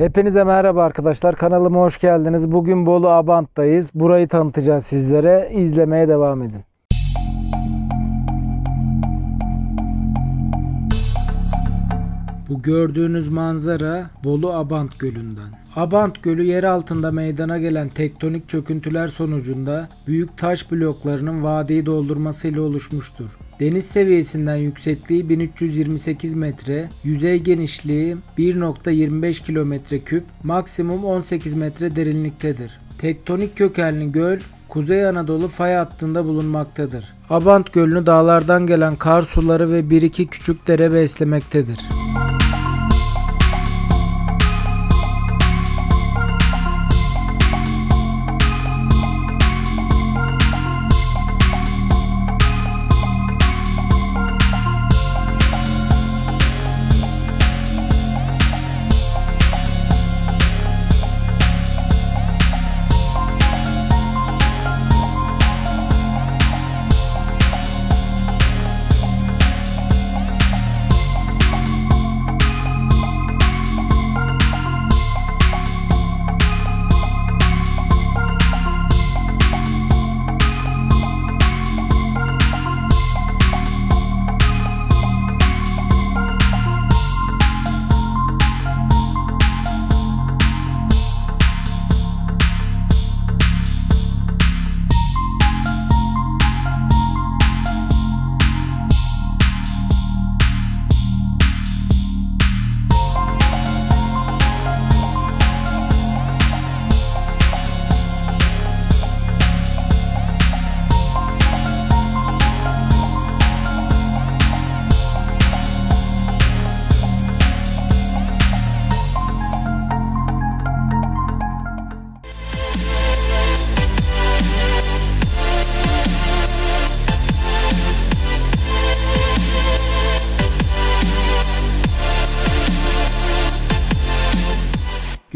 Hepinize merhaba arkadaşlar. Kanalıma hoş geldiniz. Bugün Bolu Abant'tayız. Burayı tanıtacağız sizlere. İzlemeye devam edin. Bu gördüğünüz manzara Bolu Abant Gölü'nden. Abant Gölü yer altında meydana gelen tektonik çöküntüler sonucunda büyük taş bloklarının vadiyi doldurmasıyla oluşmuştur. Deniz seviyesinden yüksekliği 1328 metre, yüzey genişliği 1.25 kilometre küp, maksimum 18 metre derinliktedir. Tektonik kökenli göl Kuzey Anadolu fay hattında bulunmaktadır. Abant Gölü'nü dağlardan gelen kar suları ve bir iki küçük dere beslemektedir.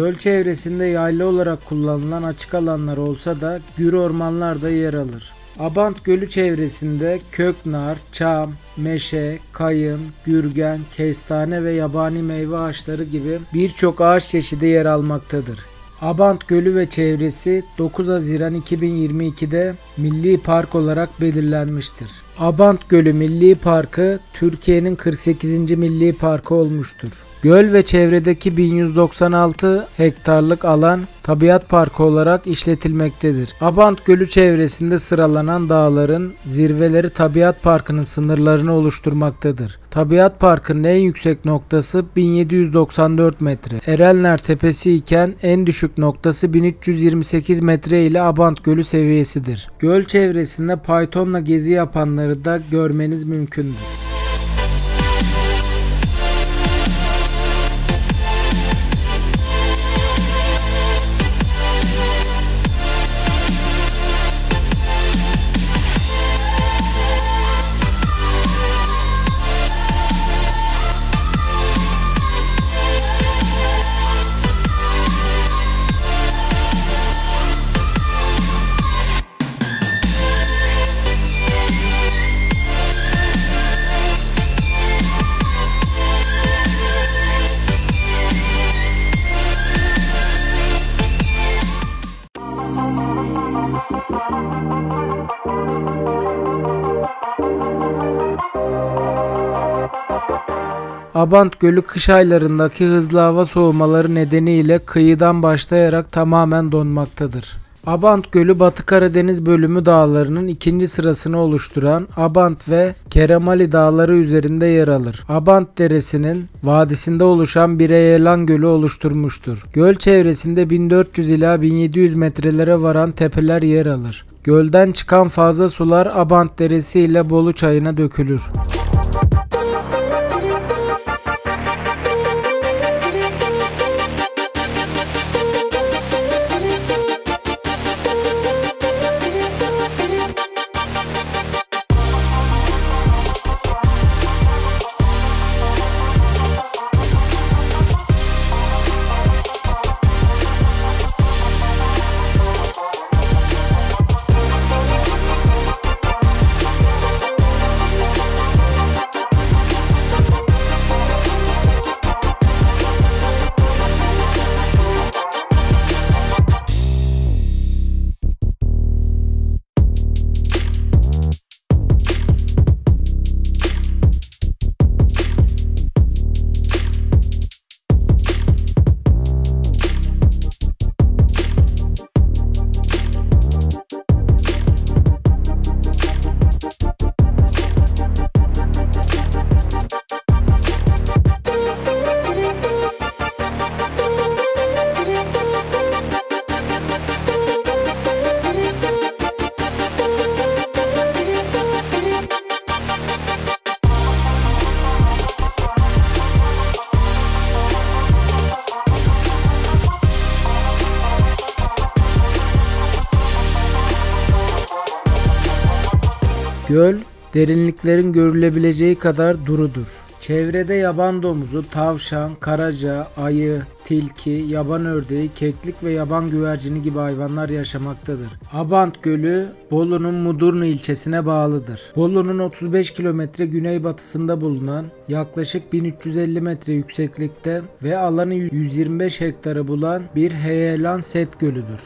Göl çevresinde yayla olarak kullanılan açık alanlar olsa da gür ormanlar da yer alır. Abant Gölü çevresinde köknar, çam, meşe, kayın, gürgen, kestane ve yabani meyve ağaçları gibi birçok ağaç çeşidi yer almaktadır. Abant Gölü ve çevresi 9 Haziran 2022'de Milli Park olarak belirlenmiştir. Abant Gölü Milli Parkı Türkiye'nin 48. Milli Parkı olmuştur. Göl ve çevredeki 1196 hektarlık alan tabiat parkı olarak işletilmektedir. Abant Gölü çevresinde sıralanan dağların zirveleri tabiat parkının sınırlarını oluşturmaktadır. Tabiat parkının en yüksek noktası 1794 metre. Erenler Tepesi iken en düşük noktası 1328 metre ile Abant Gölü seviyesidir. Göl çevresinde Python'la gezi yapanları da görmeniz mümkündür. Abant Gölü kış aylarındaki hızlı hava soğumaları nedeniyle kıyıdan başlayarak tamamen donmaktadır. Abant Gölü Batı Karadeniz bölümü dağlarının ikinci sırasını oluşturan Abant ve Keremali dağları üzerinde yer alır. Abant Deresi'nin vadisinde oluşan bir Eyelan Gölü oluşturmuştur. Göl çevresinde 1400 ila 1700 metrelere varan tepeler yer alır. Gölden çıkan fazla sular Abant Deresi ile Bolu Çayı'na dökülür. Göl derinliklerin görülebileceği kadar durudur. Çevrede yaban domuzu, tavşan, karaca, ayı, tilki, yaban ördeği, keklik ve yaban güvercini gibi hayvanlar yaşamaktadır. Abant Gölü Bolu'nun Mudurnu ilçesine bağlıdır. Bolu'nun 35 kilometre güneybatısında bulunan yaklaşık 1350 metre yükseklikte ve alanı 125 hektarı bulan bir heyelan set gölüdür.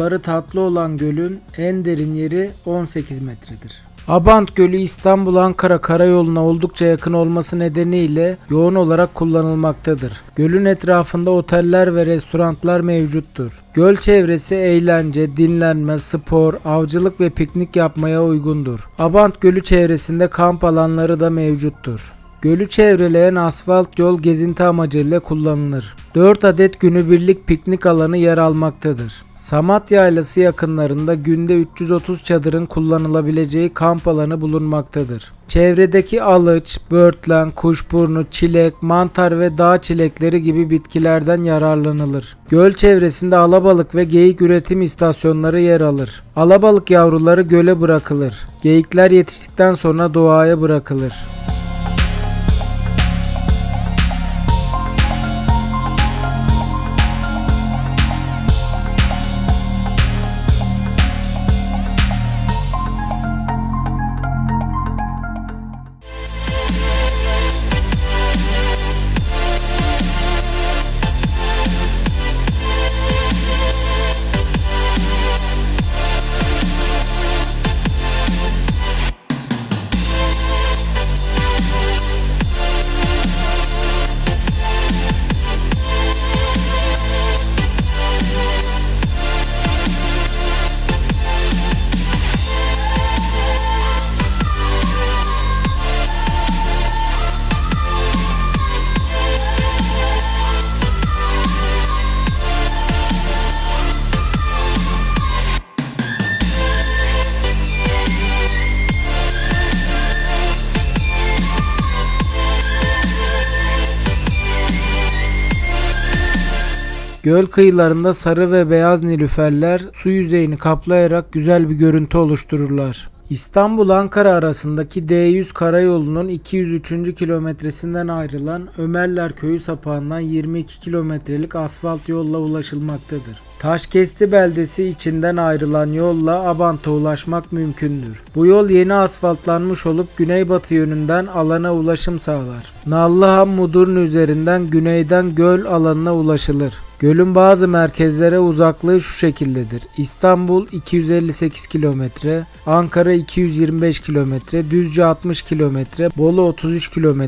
Suları tatlı olan gölün en derin yeri 18 metredir. Abant Gölü İstanbul-Ankara karayoluna oldukça yakın olması nedeniyle yoğun olarak kullanılmaktadır. Gölün etrafında oteller ve restoranlar mevcuttur. Göl çevresi eğlence, dinlenme, spor, avcılık ve piknik yapmaya uygundur. Abant Gölü çevresinde kamp alanları da mevcuttur. Gölü çevreleyen asfalt yol gezinti amacıyla kullanılır. 4 adet günübirlik piknik alanı yer almaktadır. Samat Yaylası yakınlarında günde 330 çadırın kullanılabileceği kamp alanı bulunmaktadır. Çevredeki alıç, börtlen, kuşburnu, çilek, mantar ve dağ çilekleri gibi bitkilerden yararlanılır. Göl çevresinde alabalık ve geyik üretim istasyonları yer alır. Alabalık yavruları göle bırakılır. Geyikler yetiştikten sonra doğaya bırakılır. Göl kıyılarında sarı ve beyaz nilüferler su yüzeyini kaplayarak güzel bir görüntü oluştururlar. İstanbul-Ankara arasındaki D100 karayolunun 203. kilometresinden ayrılan Ömerler Köyü sapağından 22 kilometrelik asfalt yolla ulaşılmaktadır. Taşkesti beldesi içinden ayrılan yolla Abant'a ulaşmak mümkündür. Bu yol yeni asfaltlanmış olup güneybatı yönünden alana ulaşım sağlar. Nallıhan Mudurnu üzerinden güneyden göl alanına ulaşılır. Gölün bazı merkezlere uzaklığı şu şekildedir. İstanbul 258 km, Ankara 225 km, Düzce 60 km, Bolu 33 km,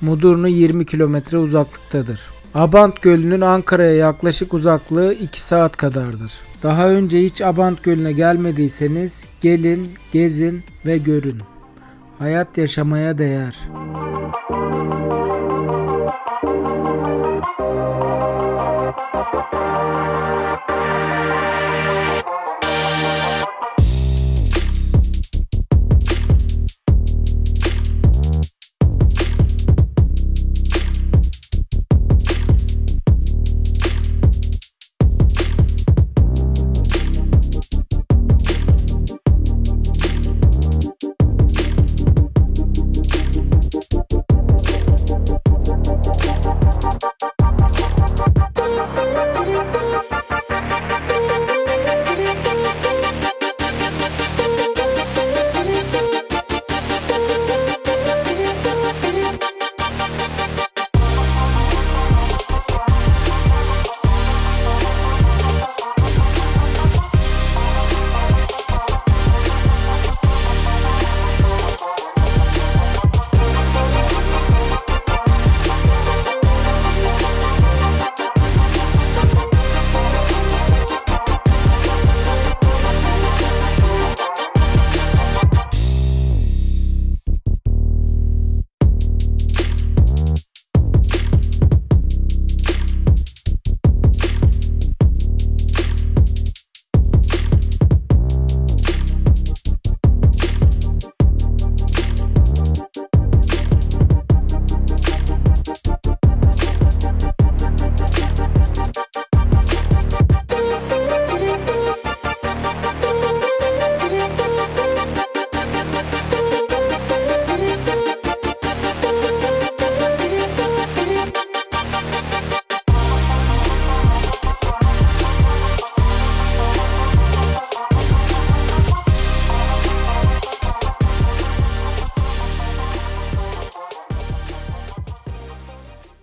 Mudurnu 20 km uzaklıktadır. Abant Gölü'nün Ankara'ya yaklaşık uzaklığı 2 saat kadardır. Daha önce hiç Abant Gölü'ne gelmediyseniz gelin, gezin ve görün. Hayat yaşamaya değer.